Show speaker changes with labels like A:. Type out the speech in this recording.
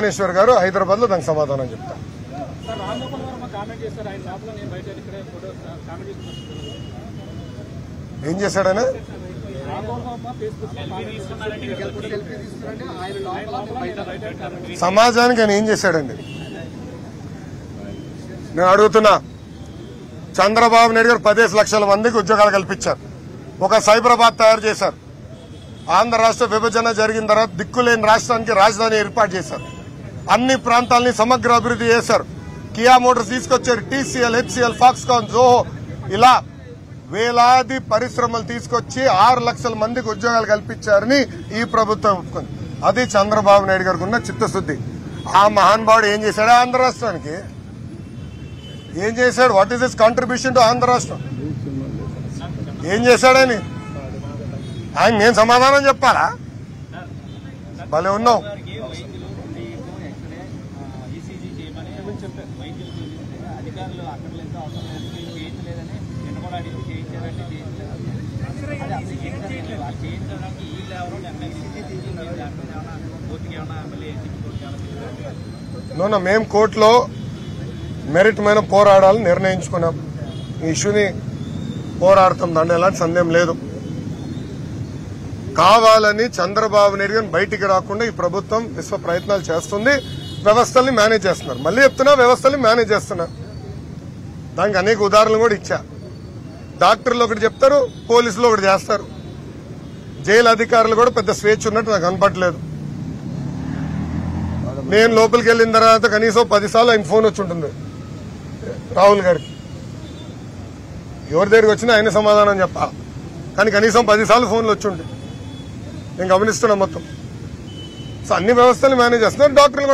A: భువనేశ్వర్ గారు హైదరాబాద్లో దానికి సమాధానం చెప్తారు.
B: సార్ రామ్ గోపాల్ వర్మ కామెంట్ చేశారు. ఆయన లోపల నేను బయట ఇక్కడే ఫోటో కామెంట్ చేస్తున్నాను
A: ఏం చేశాడని సమాజానికి ఆయన ఏం చేశాడండి? నేను అడుగుతున్నా. చంద్రబాబు నాయుడు గారు పదిహేను లక్షల మందికి ఉద్యోగాలు కల్పించారు. ఒక సైబరాబాద్ తయారు చేశారు. ఆంధ్ర రాష్ట్ర విభజన జరిగిన తర్వాత దిక్కులేని రాష్ట్రానికి రాజధాని ఏర్పాటు చేశారు. అన్ని ప్రాంతాలని సమగ్ర అభివృద్ధి చేశారు. కియా మోటార్స్ తీసుకొచ్చారు. TCL HCL Foxconn Zoho. ఇలా వేలాది పరిశ్రమలు తీసుకొచ్చి ఆరు లక్షల మందికి ఉద్యోగాలు కల్పించారని ఈ ప్రభుత్వం ఒప్పుకుంది. అది చంద్రబాబు నాయుడు గారికి ఉన్న చిత్తశుద్ధి. ఆ మహానుభావుడు ఏం చేశాడు ఆంధ్ర రాష్ట్రానికి? ఏం చేశాడు? What is this contribution to Andhra రాష్ట్రం? ఏం చేశాడని ఆయన నేను సమాధానం చెప్పాలా? భలే ఉన్నావు.
B: అధికారులు అక్కడ లేదు అవసరం లేదు. వీళ్ళు చేయించలేదని నిన్న కూడా అడిగి చేయించారంటే చేయించలేదు. అది అసలు చేయించలేదు వాళ్ళు చేయించడానికి వీళ్ళు ఎవరో? కోర్టుకి ఏమైనా ఎమ్మెల్యే
A: నూనె మేము కోర్టులో మెరిట్ మీద పోరాడాలని నిర్ణయించుకున్నాం. ఈ ఇష్యూని పోరాడతాం దాన్ని ఎలాంటి సందేహం లేదు. కావాలని చంద్రబాబు నాయుడు గారిని బయటికి రాకుండా ఈ ప్రభుత్వం విశ్వ ప్రయత్నాలు చేస్తుంది. వ్యవస్థల్ని మేనేజ్ చేస్తున్నారు. మళ్ళీ చెప్తున్నా వ్యవస్థల్ని మేనేజ్ చేస్తున్నారు. దానికి అనేక ఉదాహరణలు కూడా ఇచ్చా. డాక్టర్లు ఒకటి చెప్తారు పోలీసులు ఒకటి చేస్తారు. జైలు అధికారులు కూడా పెద్ద స్వేచ్ఛ ఉన్నట్టు నాకు కనపట్లేదు నేను లోపలికి వెళ్ళిన తర్వాత కనీసం పదిసార్లు ఆయన ఫోన్ వచ్చి ఉంటుంది. రాహుల్ గారికి. ఎవరి దగ్గరికి వచ్చినా ఆయన సమాధానం చెప్పాలి కానీ కనీసం పదిసార్లు ఫోన్లు వచ్చి నేను గమనిస్తున్నా మొత్తం. సో అన్ని వ్యవస్థలు మేనేజ్ చేస్తున్నారు డాక్టర్లు